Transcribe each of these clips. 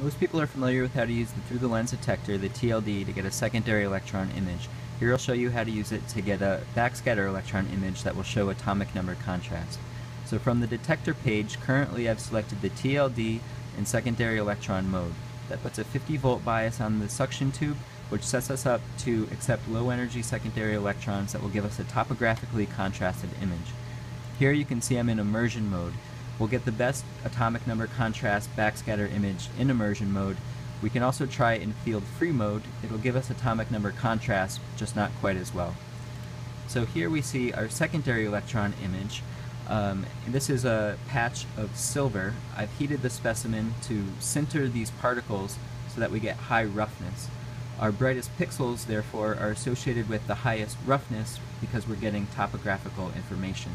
Most people are familiar with how to use the through the lens detector, the TLD, to get a secondary electron image. Here I'll show you how to use it to get a backscatter electron image that will show atomic number contrast. So from the detector page, currently I've selected the TLD in secondary electron mode. That puts a 50 volt bias on the suction tube, which sets us up to accept low energy secondary electrons that will give us a topographically contrasted image. Here you can see I'm in immersion mode. We'll get the best atomic number contrast backscatter image in immersion mode. We can also try it in field free mode. It'll give us atomic number contrast, just not quite as well. So here we see our secondary electron image. Um, this is a patch of silver. I've heated the specimen to sinter these particles so that we get high roughness. Our brightest pixels, therefore, are associated with the highest roughness because we're getting topographical information.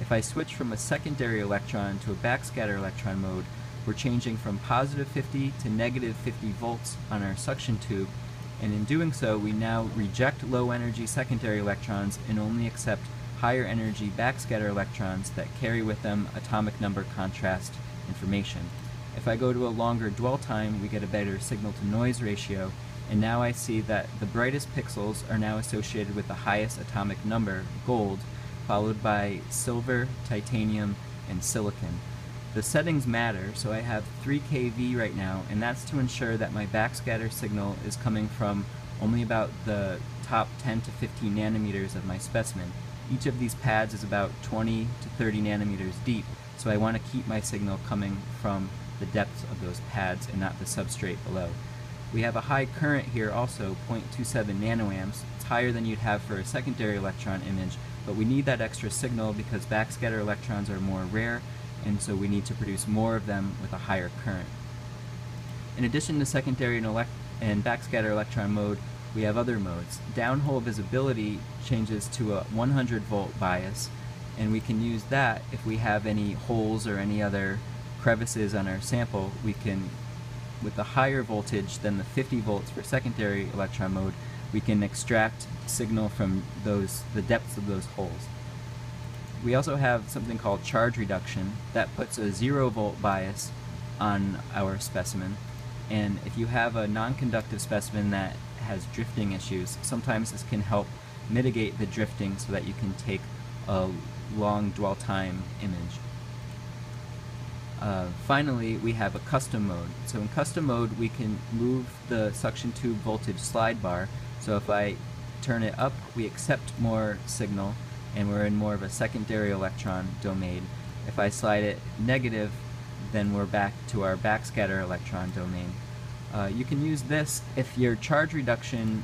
If I switch from a secondary electron to a backscatter electron mode, we're changing from positive 50 to negative 50 volts on our suction tube, and in doing so we now reject low energy secondary electrons and only accept higher energy backscatter electrons that carry with them atomic number contrast information. If I go to a longer dwell time, we get a better signal to noise ratio, and now I see that the brightest pixels are now associated with the highest atomic number, gold, followed by silver, titanium, and silicon. The settings matter, so I have 3 kV right now, and that's to ensure that my backscatter signal is coming from only about the top 10 to 15 nanometers of my specimen. Each of these pads is about 20 to 30 nanometers deep, so I want to keep my signal coming from the depths of those pads and not the substrate below. We have a high current here also, 0.27 nanoamps. It's higher than you'd have for a secondary electron image, but we need that extra signal because backscatter electrons are more rare, and so we need to produce more of them with a higher current. In addition to secondary and, and backscatter electron mode, we have other modes. Downhole visibility changes to a 100 volt bias, and we can use that if we have any holes or any other crevices on our sample, we can, with a higher voltage than the 50 volts for secondary electron mode, we can extract signal from those the depths of those holes. We also have something called charge reduction that puts a zero volt bias on our specimen and if you have a non-conductive specimen that has drifting issues, sometimes this can help mitigate the drifting so that you can take a long dwell time image. Uh, finally, we have a custom mode. So in custom mode, we can move the suction tube voltage slide bar. So if I turn it up, we accept more signal, and we're in more of a secondary electron domain. If I slide it negative, then we're back to our backscatter electron domain. Uh, you can use this if your charge reduction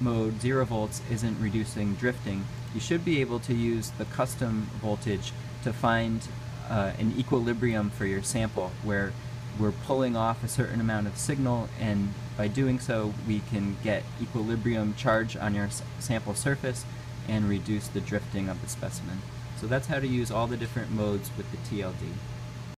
mode 0 volts isn't reducing drifting. You should be able to use the custom voltage to find uh, an equilibrium for your sample where we're pulling off a certain amount of signal and by doing so we can get equilibrium charge on your sample surface and reduce the drifting of the specimen. So that's how to use all the different modes with the TLD.